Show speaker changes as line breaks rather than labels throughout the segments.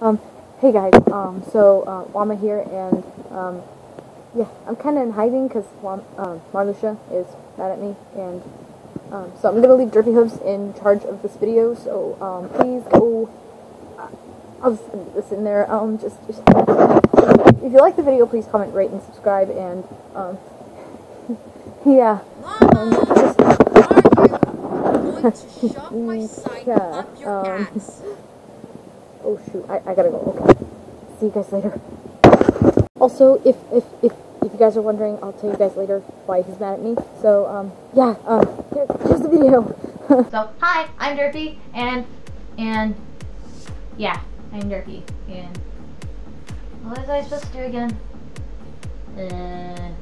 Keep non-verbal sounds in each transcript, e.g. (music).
Um, hey guys, um, so, uh, Llama here, and, um, yeah, I'm kind of in hiding because um, Marluxia is mad at me, and, um, so I'm gonna leave Derpy Hooves in charge of this video, so, um, please go, uh, I'll just this in there, um, just, just, if you like the video, please comment, rate, and subscribe, and, um, (laughs) yeah, um, just,
going to (laughs) shove my sight
Yeah,
up your
um,
ass.
Oh shoot, I, I gotta go. Okay. See you guys later. Also, if, if, if, if you guys are wondering, I'll tell you guys later why he's mad at me. So, um, yeah, um, here, here's the video. (laughs)
So, hi, I'm Derpy, and, and, yeah, I'm Derpy, and, what was I supposed to do again? Uh,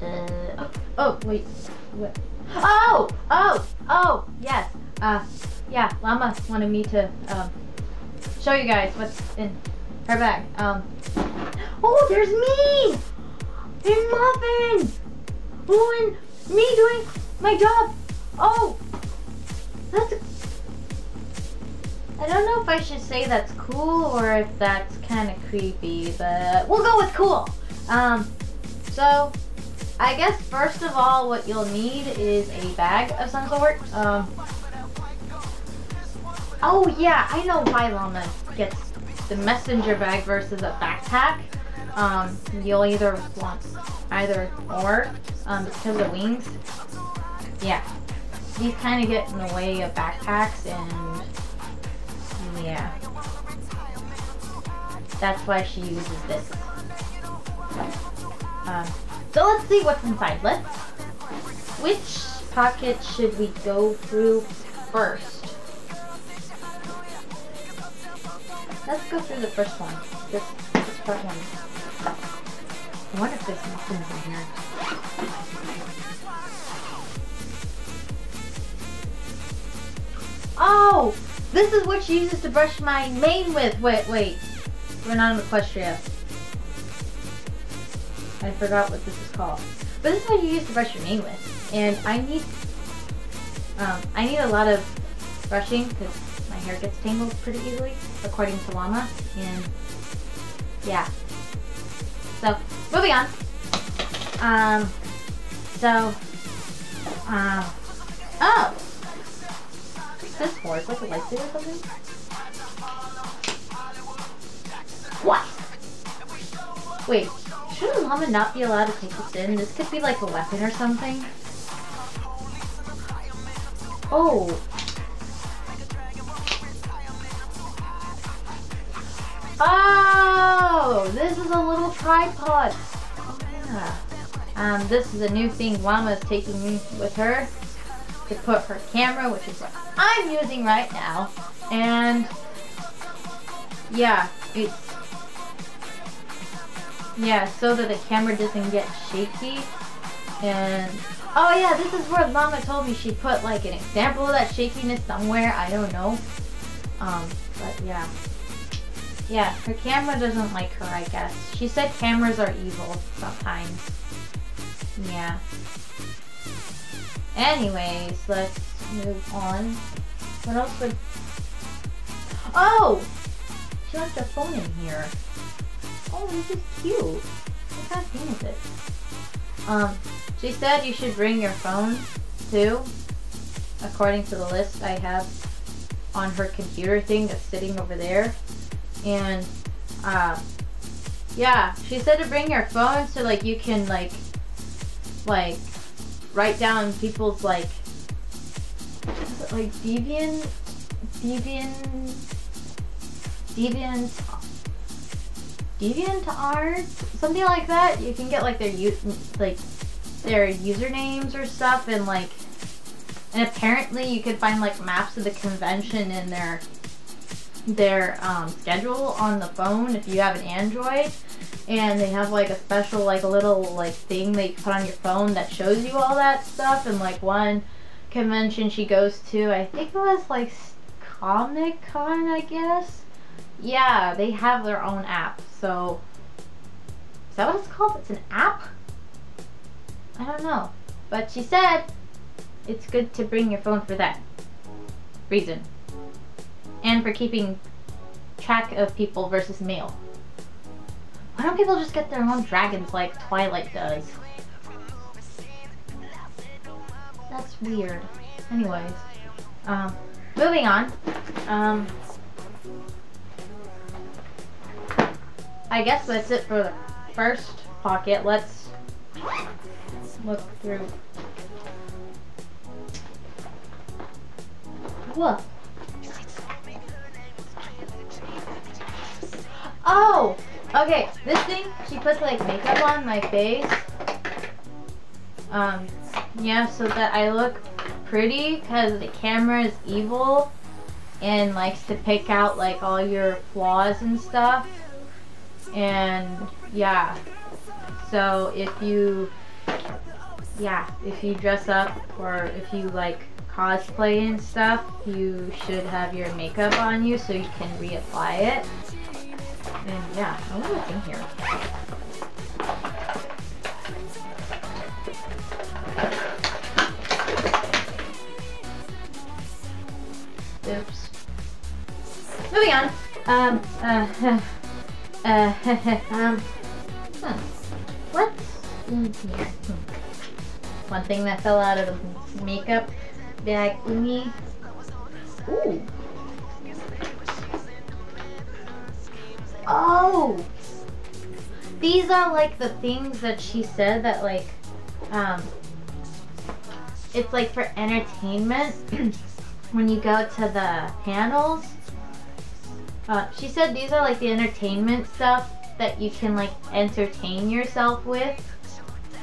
uh, oh, oh, wait, what? Oh, oh, oh, yes, uh, yeah, Llama wanted me to, um, show you guys what's in her bag, um, oh, there's me! And Muffin! Oh, and me doing my job. Oh, that's. I don't know if I should say that's cool or if that's kind of creepy, but we'll go with cool. Um, so I guess first of all, what you'll need is a bag of some sort. Um. Oh yeah, I know why Llama gets the messenger bag versus a backpack. Um, you'll either want either or um, because of wings. Yeah, these kind of get in the way of backpacks and yeah, that's why she uses this. Um, so let's see what's inside. Let's. Which pocket should we go through first? Let's go through the first one. This, this part one. I wonder if there's muffins in here. Oh! This is what she uses to brush my mane with. Wait, wait. We're not in Equestria. I forgot what this is called. But this is what you use to brush your mane with. And I need, um, I need a lot of brushing because hair gets tangled pretty easily, according to Llama. And yeah. So, moving on. Um, so, uh, oh! This horse, like a lightsaber or something? What? Wait, shouldn't Llama not be allowed to take this in? This could be like a weapon or something. Oh. Oh, this is a little tripod. Yeah. Um, this is a new thing Llama is taking me with her to put her camera, which is what I'm using right now. And yeah, it's yeah, so that the camera doesn't get shaky. And oh yeah, this is where Llama told me she put like an example of that shakiness somewhere. I don't know. Um, but yeah. Yeah, her camera doesn't like her, I guess. She said cameras are evil sometimes. Yeah. Anyways, let's move on. What else would... Oh! She left her phone in here. Oh, this is cute. What kind of thing is it? Um, she said you should bring your phone, too. According to the list I have on her computer thing that's sitting over there. And, uh, yeah, she said to bring your phone so, like, you can, like, like, write down people's like like deviant deviant deviant deviant art? Something like that. You can get like their like their usernames or stuff and like and apparently you could find like maps of the convention in their their um, schedule on the phone if you have an android. And they have like a special like a little like thing that you put on your phone that shows you all that stuff. And like one convention she goes to i think it was like comic con i guess? Yeah they have their own app. So is that what it's called? It's an app? I don't know. But she said it's good to bring your phone for that reason and for keeping track of people versus mail. Why don't people just get their own dragons like Twilight does? That's weird. Anyways, um, moving on. Um, I guess that's it for the first pocket. Let's look through. What? Oh! Okay, this thing, she puts like makeup on my face. Um, yeah, so that I look pretty because the camera is evil and likes to pick out like all your flaws and stuff. And yeah, so if you, yeah, if you dress up or if you like cosplay and stuff, you should have your makeup on you so you can reapply it. And yeah, I wonder what's in here. Oops. Moving on. Um, uh, (laughs) uh, (laughs) um, hmm. What's in here? One thing that fell out of the makeup bag. Ooh. Oh! These are like the things that she said that like, um, it's like for entertainment (clears throat) when you go to the panels. Uh, she said these are like the entertainment stuff that you can like entertain yourself with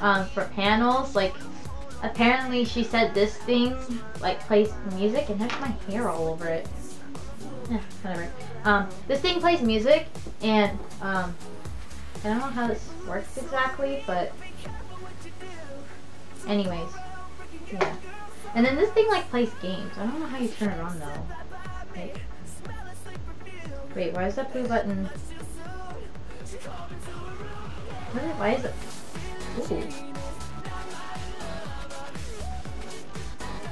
um, for panels. Like apparently she said this thing like plays music and there's my hair all over it. Yeah, whatever. Um, this thing plays music and um, I don't know how this works exactly, but anyways, yeah. And then this thing like plays games. I don't know how you turn it on though. Like, wait, why is that blue button? Why, why is it? Ooh.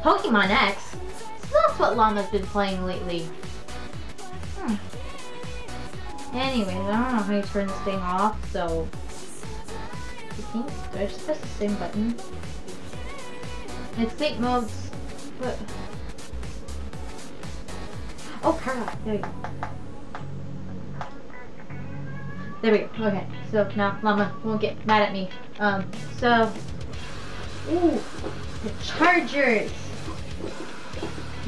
Pokemon X? So that's what Llama's been playing lately. Anyways, I don't know how you turn this thing off, so... I think, I just press the same button? It's sleep modes. What? Oh, crap. There you go. There we go. Okay, so now Llama won't get mad at me. Um, so... Ooh, the chargers!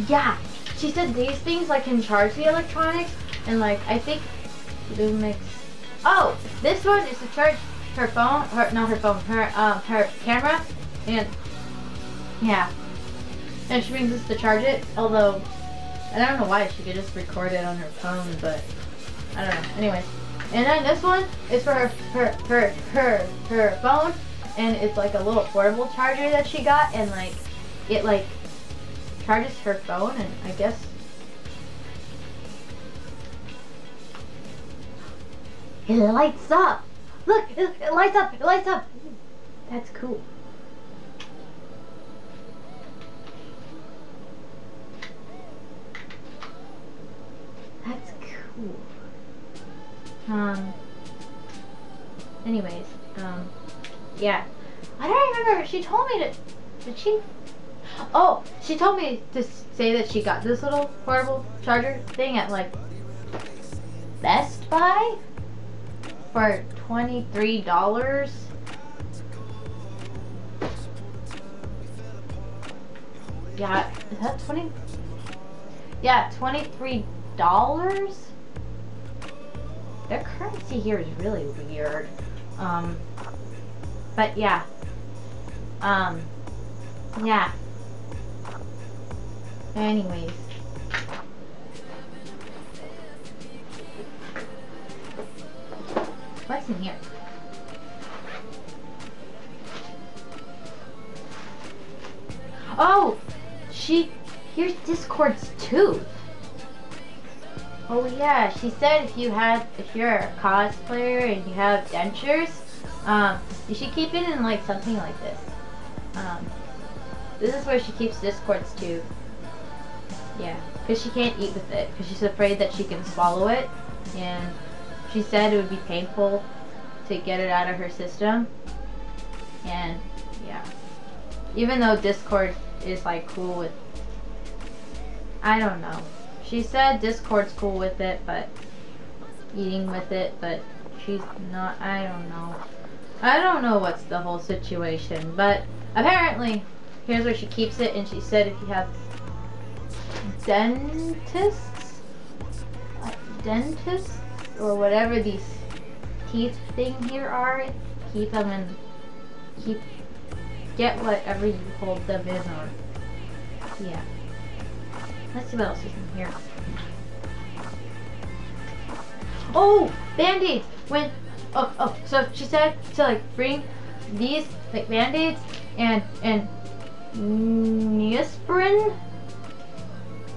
Yeah, she said these things like can charge the electronics, and like I think Lumix. Oh, this one is to charge her phone, her not her phone, her um her camera, and yeah, and she brings this to charge it. Although I don't know why she could just record it on her phone, but I don't know. Anyway, and then this one is for her her her her, her phone, and it's like a little portable charger that she got, and like it like charges her phone, and I guess It lights up. Look, it, it lights up. It lights up. That's cool. That's cool. Um. Anyways, um, yeah. I don't remember. She told me to. Did she? Oh, she told me to say that she got this little portable charger thing at like Best Buy for $23. Yeah, is that 20? Yeah, $23? Their currency here is really weird. Um, but yeah. Um, yeah. Anyways. What's in here? Oh! She... Here's Discord's tooth. Oh yeah, she said if you had... If you're a cosplayer and you have dentures, um, you should keep it in like something like this. Um, this is where she keeps Discord's tooth. Yeah. because she can't eat with it because she's afraid that she can swallow it, and she said it would be painful to get it out of her system. And yeah, even though Discord is like cool with, I don't know. She said Discord's cool with it, but eating with it, but she's not. I don't know. I don't know what's the whole situation, but apparently, here's where she keeps it, and she said if you have dentists, dentists, or whatever these teeth thing here are, keep them in, keep, get whatever you hold them in, on. yeah. Let's see what else is in here. Oh, band-aids. When, oh, oh, so she said to like bring these like band-aids and, and Neosporin?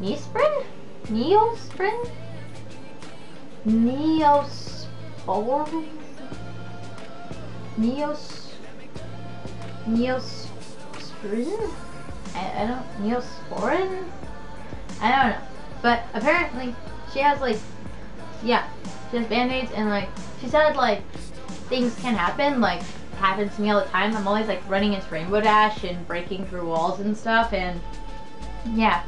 Neosporin? Neosporin? Neosporin? Neos... Neosporin? I, I don't... Neosporin? I don't know. But apparently, she has like, yeah, she has band-aids and like, she said like, things can happen, like, happens to me all the time. I'm always like running into Rainbow Dash and breaking through walls and stuff and, yeah.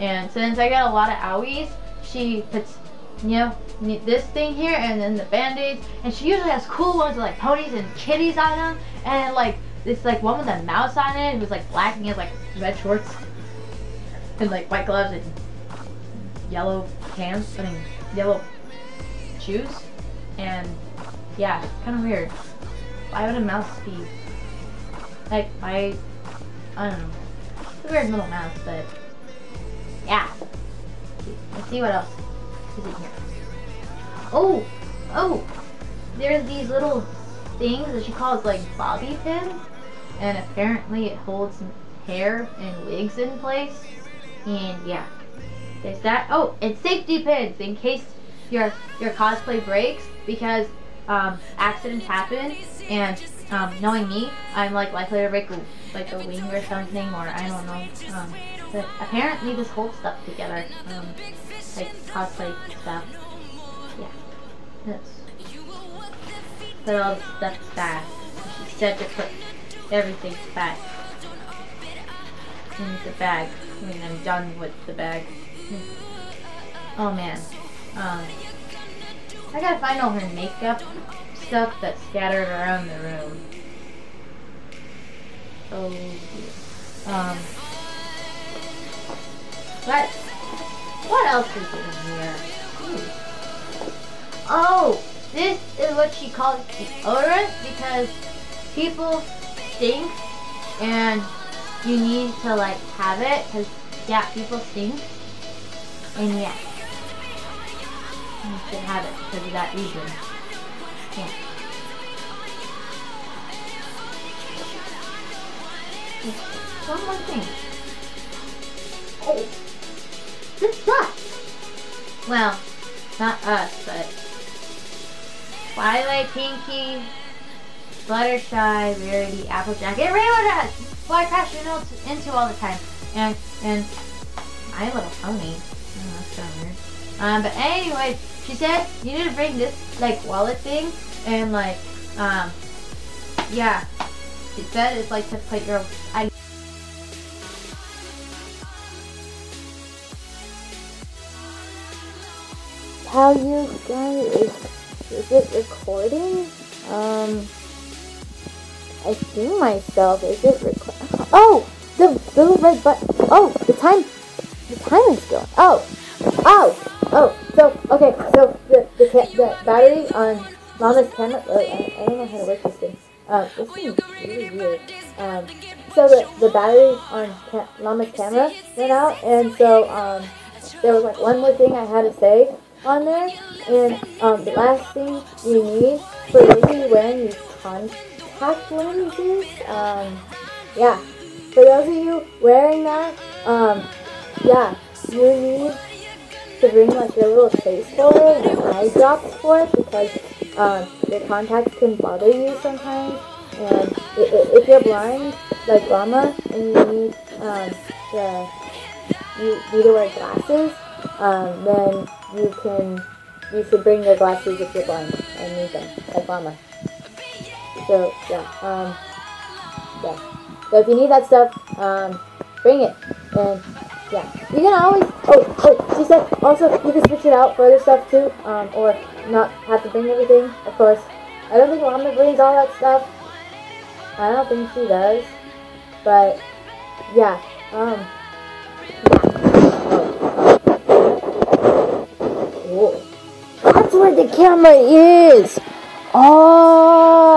And since I got a lot of owies, she puts, you know, this thing here and then the band-aids. And she usually has cool ones with like ponies and kitties on them. And like, this like one with a mouse on it. Was like black and he has like red shorts and like white gloves and yellow pants. I mean, yellow shoes. And yeah, kind of weird. Why would a mouse be like I? I don't know. It's a weird little mouse, but yeah. Let's see what else here. Oh, oh, there's these little things that she calls like bobby pins, and apparently it holds hair and wigs in place. And yeah, there's that. Oh, and safety pins in case your your cosplay breaks because um, accidents happen. And um, knowing me, I'm like likely to break like a wing or something, or I don't know. Um, but apparently this holds stuff together, um, like cosplay stuff. Yeah, that's. Put all the stuff back. She said to put everything back in the bag when I'm done with the bag. Oh man. Um, I gotta find all her makeup stuff that's scattered around the room. Oh. Um, what? What else is in here? Oh, this is what she calls deodorant because people stink and you need to like have it because yeah, people stink and yeah, you should have it because of that reason. Yeah. One more thing. Oh, sucks. Well, not us, but Twilight, Pinkie, Fluttershy, Rarity, Applejack, and Rainbow Dash. Why crash into all the time? And and My Little Pony. Oh, that's kind weird. Um, but anyway, she said you need to bring this like wallet thing and like um yeah. She said it's like to put your I
How you guys is, is it recording? Um I see myself. Is it record Oh the little red button oh the time the time is going. Oh oh oh so okay so the the, the battery on Mama's camera uh, I, don't know how to work this thing. Um this thing really weird. Um so the, the battery on ca- Mama's camera went out and so um there was like one more thing I had to say on there. And um, the last thing you need for you wearing these contact lenses, um, yeah, for those of you wearing that, um, yeah, you need to bring like your little for it and eye drops for it because um, your contacts can bother you sometimes. And if you're blind, like Llama, and you need um, the you need to wear glasses, um, then you can you should bring your glasses if you're blind and need them, like. So yeah, um, yeah. So if you need that stuff, um, bring it. And yeah, you can always. Oh, oh, she said also you can switch it out for other stuff too, um, or not have to bring everything. Of course, I don't think Mama brings all that stuff. I don't think she does, but yeah, um, Whoa. Where the camera is. Oh.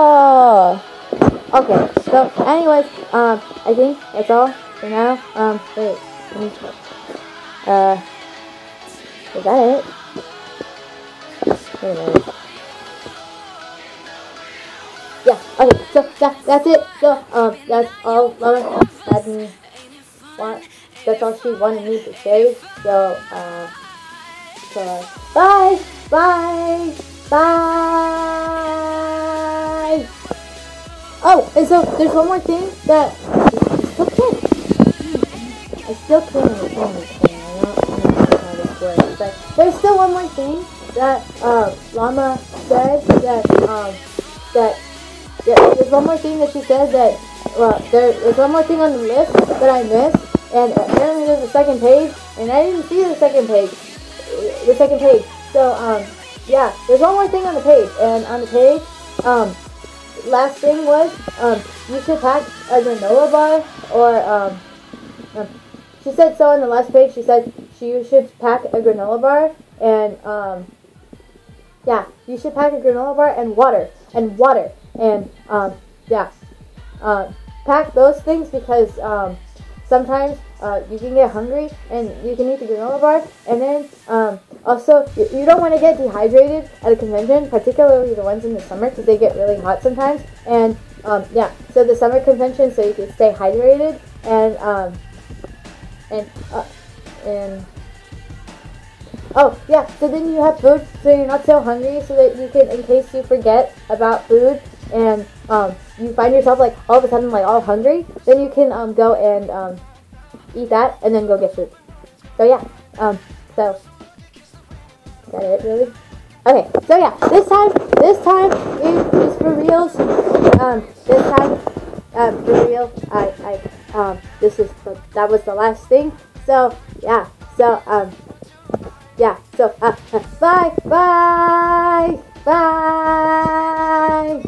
Okay. So, anyways, um, I think that's all for now. Um, wait. Uh, is that it? Wait. Yeah. Okay. So that that's it. So um, that's all Mama had want. That's all she wanted me to say. So uh. So, bye, bye, bye. Oh, and so there's one more thing that can't. I still can't understand. I don't how this works, but there's still one more thing that uh, Llama said that um that yeah, there's one more thing that she said that well there, there's one more thing on the list that I missed, and apparently there's a second page, and I didn't see the second page the second page. So, um, yeah, there's one more thing on the page, and on the page, um, last thing was, um, you should pack a granola bar, or, um, um, she said so on the last page, she said she, you should pack a granola bar, and, um, yeah, you should pack a granola bar and water, and water, and, um, yeah, uh, pack those things because, um, sometimes uh, you can get hungry and you can eat the granola bar. And then um, also, you, don't want to get dehydrated at a convention, particularly the ones in the summer because they get really hot sometimes. And um, yeah, so the summer convention, so you can stay hydrated and um, and uh, and oh yeah, so then you have food, so you're not so hungry, so that you can, in case you forget about food and um, you find yourself like all of a sudden like all hungry, then you can um, go and um, eat that and then go get food. So yeah, um, so is that it really? Okay, so yeah, this time, this time it is for reals. Um, this time, um, for real, I, I, um, this is the, that was the last thing. So yeah, so um, yeah, so uh, (laughs) bye, bye, bye.